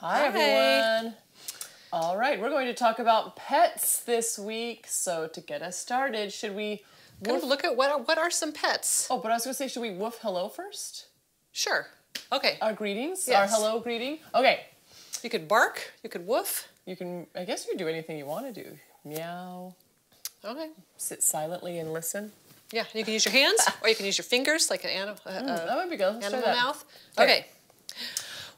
Hi, everyone. All right, we're going to talk about pets this week. So to get us started, should we Kind of look at what are, what are some pets? Oh, but I was going to say, should we woof hello first? Sure. Okay. Our greetings, our hello greeting. Okay, You could bark. You could woof. you can. I guess you can do anything you want to do. Meow. Okay. Sit silently and listen. Yeah. You can use your hands, or you can use your fingers, like an animal. Uh, uh, that would be good. Let's animal mouth. Okay. Okay.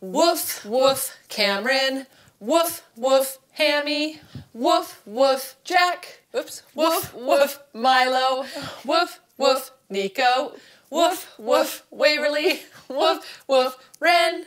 Woof woof Cameron. Woof woof Hammy. Woof woof Jack. Oops. Woof woof Milo. Woof woof Nico. Woof woof Waverly. Woof woof Ren.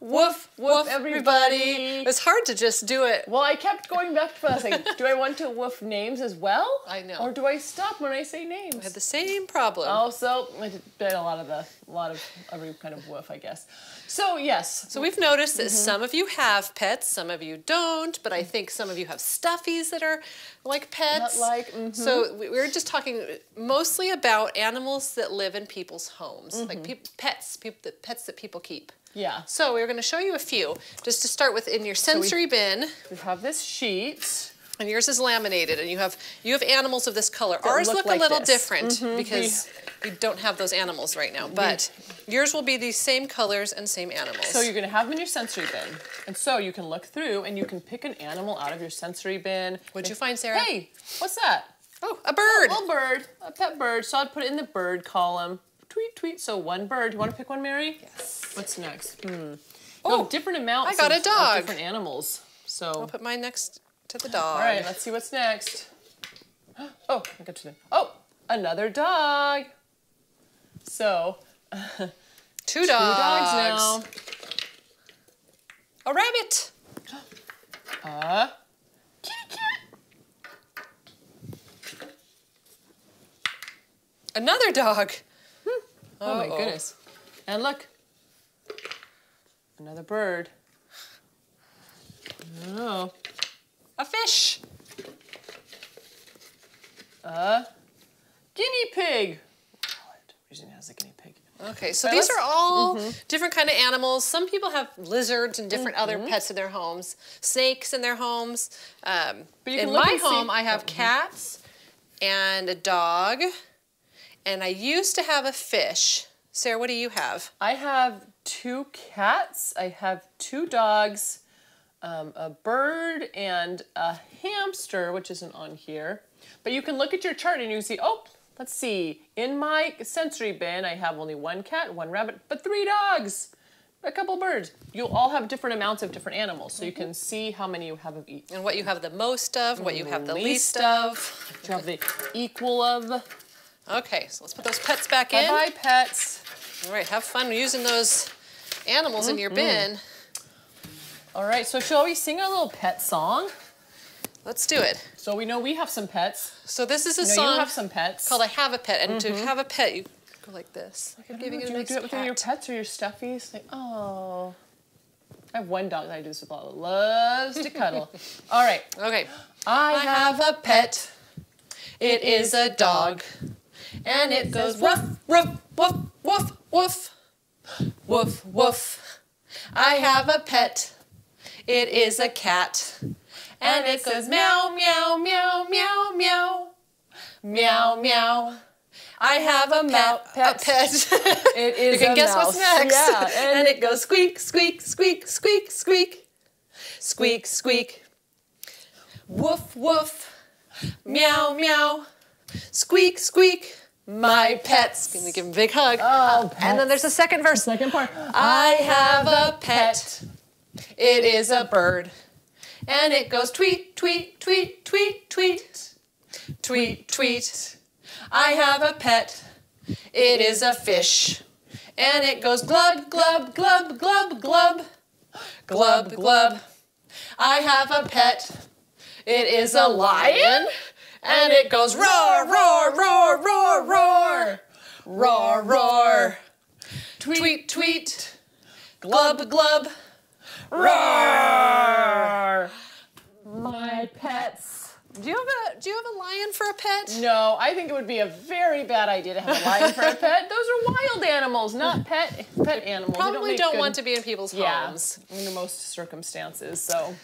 Woof woof everybody. It's hard to just do it. Well, I kept going back to us. Like, do I want to woof names as well? I know. Or do I stop when I say names? I had the same problem. Also, I did a lot of the, a lot of every kind of woof, I guess. So yes, So we've noticed Mm-hmm. that some of you have pets, some of you don't, but I think some of you have stuffies that are like pets. like, mhm. So we we were just talking mostly about animals that live in people's homes, like Mm-hmm. peop pets, peop the pets that people keep. yeah. So we're going to show you a few, just to start with in your sensory bin. We have this sheet. And yours is laminated, and you have you have animals of this color. Ours look look, like a little this. Mm-hmm. different because we don't have those animals right now. But yours will be these same colors and same animals. So you're gonna have them in your sensory bin, and so you can look through and you can pick an animal out of your sensory bin. What'd you find, Sarah? Hey, what's that? oh, a bird. A little bird, a pet bird. So I'd put it in the bird column. Tweet, tweet. So one bird. You want to pick one, Mary? Yes. What's next? Hmm. Oh, Oh, different amounts. I got of, a dog. different animals. So. I'll put mine next to the dog. All right, let's see what's next. Oh, I got to. Oh, another dog. So Two dogs. two dogs now. A rabbit. Uh, kitty cat. Another dog. Oh my Uh-oh. goodness. And look, another bird. Oh, A fish. uh, guinea pig. What? Reason has a guinea pig. Okay, so Right, these are all different kind of animals. Some people have lizards and different other pets in their homes, snakes in their homes. Um, But you can in my home, I have cats and a dog, and I used to have a fish. Sarah, what do you have? I have two cats. I have two dogs, um, a bird, and a hamster, which isn't on here. But you can look at your chart and you see, oh, let's see. In my sensory bin, I have only one cat, one rabbit, but three dogs, a couple birds. You'll all have different amounts of different animals, so you can see how many you have of each. And what you have the most of, what you have the Least least of. You have the equal of. Okay, so let's put those pets back in. Bye bye, pets. All right, have fun using those animals in your mm-hmm. bin. All right, so shall we sing our little pet song? Let's do it. So we know we have some pets. So this is a song you have some pets. called "I Have a Pet," and to mm-hmm. have a pet, you go like this. Like I'm giving do it a you do it with your pets or your stuffies? Like, oh. I have one dog that I do this with a lot. Loves to cuddle. All right. Okay. I, I have a pet. It is a dog, and it goes woof woof woof woof woof woof woof. I have a pet. It is a cat, and it goes meow meow meow meow meow meow meow. I have a pet. pet. A pet. It is you can guess mouse. what's next. Yeah, and, and it goes squeak, squeak, squeak, squeak, squeak, squeak, squeak. Woof, woof. Meow, meow. Squeak, squeak. My pets. We give him a big hug? Oh, ah, and then there's a second verse. second part. I have a pet. It is a bird. And it goes tweet, tweet, tweet, tweet, tweet. Tweet, tweet. I have a pet. It is a fish. And it goes glub, glub, glub, glub, glub. Glub, glub. I have a pet. It is a lion. And it goes roar, roar, roar, roar, roar. Roar, roar. Tweet, tweet. Glub, glub. Roar. My pets. Do you have a Do you have a lion for a pet? No, I think it would be a very bad idea to have a lion for a pet. Those are wild animals, not pet pet animals. They Probably make don't good- want to be in people's yeah, homes. under most circumstances. So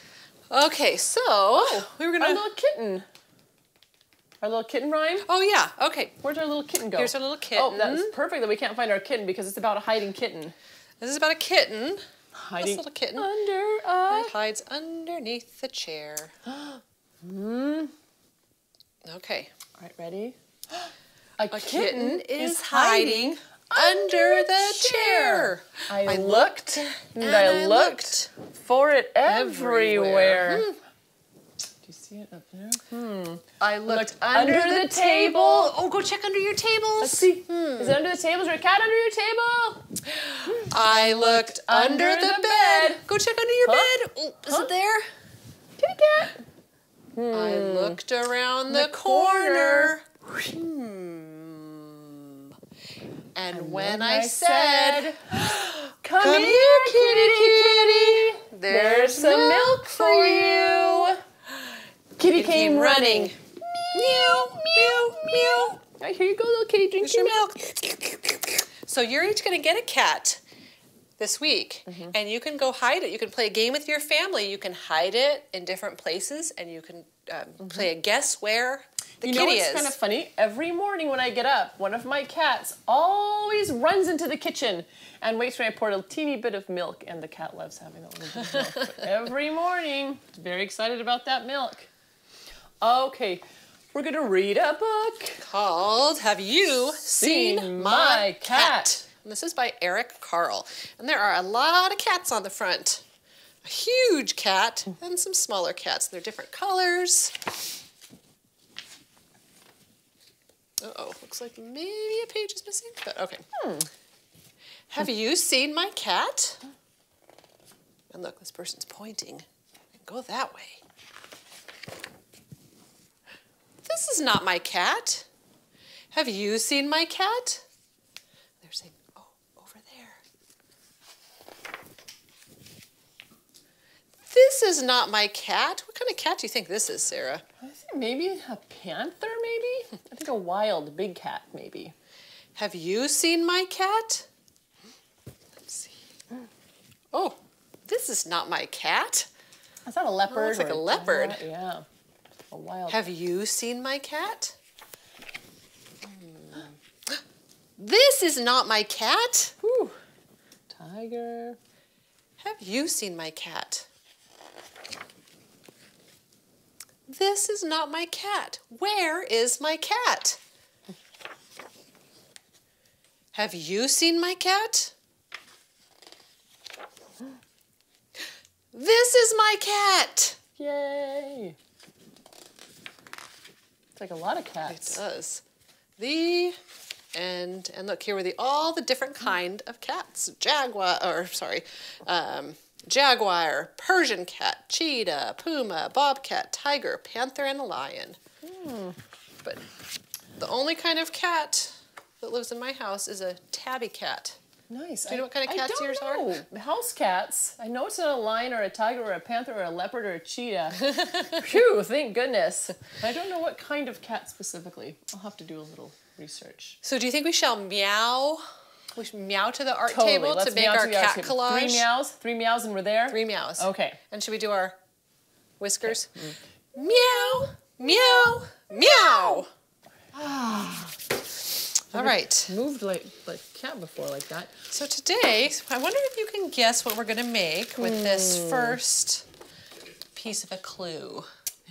Okay, so we were gonna. little kitten, our little kitten rhyme. Oh yeah. Okay. Where's our little kitten go? Here's our little kitten. Oh, that's perfect that we can't find our kitten because it's about a hiding kitten. This is about a kitten Hiding this little kitten. under a. that hides underneath the chair. Hmm. Okay. All right, ready? A, A kitten is hiding under the chair. I, I looked and, I I looked for it everywhere. everywhere. Hmm. You see it up there? Hmm. I looked under the table. Oh, go check under your tables. Let's see. Is it under the table? Is there a cat under your table? I looked under, under the, the bed. bed. Go check under your Huh? bed. Oh, is Huh? it there? Kitty cat. I looked around the, The corner. corner. Hmm. And, when I, I said, Come, Come here, kitty, kitty. There's There's some milk for you. Kitty came running. meow, meow, meow. Right, here you go, little kitty. Drink Here's your your milk. milk. So you're each going to get a cat this week, Mm-hmm. and you can go hide it. You can play a game with your family. You can hide it in different places, and you can um, play a guess where the. You know what's kind of funny? Every morning when I get up, one of my cats always runs into the kitchen and waits for me to pour a teeny bit of milk, and the cat loves having that little bit of milk. Every morning, very excited about that milk. Okay, we're gonna read a book. called Have You Seen, Seen My My Cat? Cat? And this is by Eric Carle. And there are a lot of cats on the front. A huge cat and some smaller cats. They're different colors. Uh oh, looks like maybe a page is missing, but okay. Have you seen my cat? And look, this person's pointing. Go that way. This is not my cat. Have you seen my cat? They're saying, oh, over there. This is not my cat. What kind of cat do you think this is, Sarah? I think maybe a panther, maybe? I think a wild big cat, maybe. Have you seen my cat? Let's see. Oh, this is not my cat. Is that a leopard? looks like a leopard. Yeah. A wild. Have you seen my cat? Hmm. This is not my cat. Whew. Tiger. Have you seen my cat? This is not my cat. Where is my cat? Have you seen my cat? This is my cat. Yay! It's like a lot of cats. It does. The and and look here were the all the different kind of cats. Jaguar or sorry, um, jaguar, Persian cat, cheetah, puma, bobcat, tiger, panther, and a lion. But the only kind of cat that lives in my house is a tabby cat. Nice. Do you know what kind of cats yours are? House cats. I know it's not a lion or a tiger or a panther or a leopard or a cheetah. Phew, thank goodness. I don't know what kind of cat specifically. I'll have to do a little research. So do you think we shall meow? We should meow to the art Totally. table Let's to make our to cat collage. Three meows. Three meows and we're there. Three meows. Okay. And should we do our whiskers? Mm. Meow, meow, meow. Ah. All right. Moved like like cat before like that. So today, I wonder if you can guess what we're going to make with this hmm. first piece of a clue.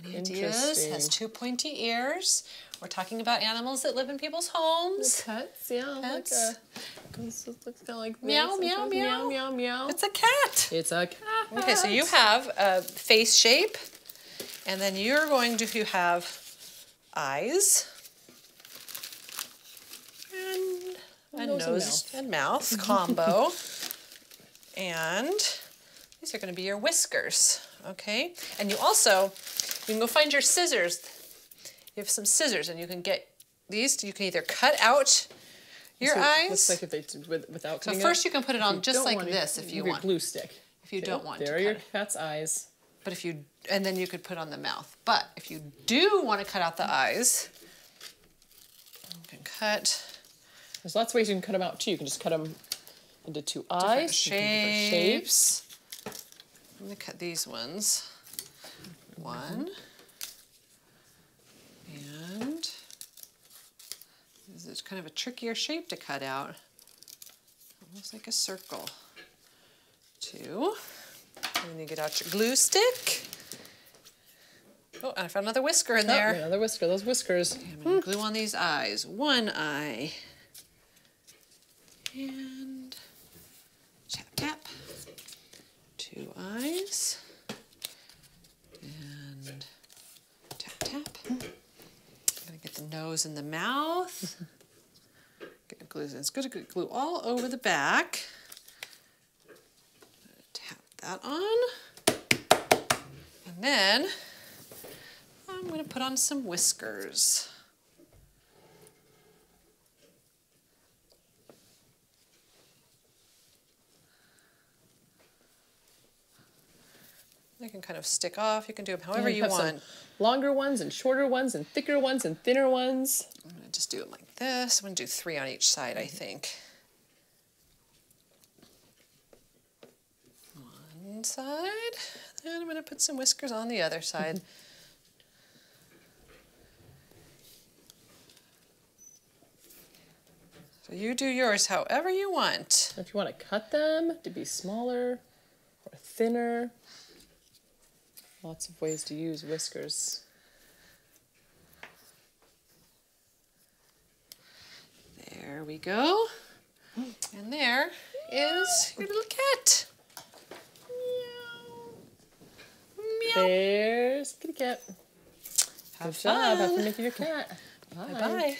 Any ideas? Has two pointy ears. We're talking about animals that live in people's homes. Pets, yeah. Pets. Like uh, a, this looks kind of like Meow, meow, meow. meow, meow, meow. It's a cat. It's a cat. Okay, so you have a face shape, and then you're going to have eyes, and a Nose and nose and mouth combo, and these are going to be your whiskers. Okay, and you also you can go find your scissors. You have some scissors, and you can get these. You can either cut out your So eyes. Looks like if they with, without. so first it. you can put it on just like this if you want. glue stick. If you don't want there to are cut your it. cat's eyes. But if you, and then you could put on the mouth. But if you do want to cut out the eyes, you can cut There's lots of ways you can cut them out too. You can just cut them into two eyes, shapes. shapes. I'm gonna cut these ones. One. And this is kind of a trickier shape to cut out. Almost like a circle. Two. And then you get out your glue stick. Oh, and I found another whisker in Oh, there. another whisker. Those whiskers. I'm gonna glue on these eyes. One eye. And tap tap. Two eyes. And tap tap. I'm Gonna get the nose and the mouth. Get glue. It's to glue all over the back. Tap that on. And then I'm going to put on some whiskers. They can kind of stick off. You can do them however you some want. Longer ones and shorter ones and thicker ones and thinner ones. I'm going to just do it like this. I'm going to do three on each side, I mm-hmm. think. One side, and I'm going to put some whiskers on the other side. Mm-hmm. so you do yours however you want. If you want to cut them to be smaller or thinner, lots of ways to use whiskers. There we go. And there is your little cat. Meow. There's kitty cat. Have Good job. Have fun. fun making your cat. Bye bye.